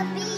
wanna be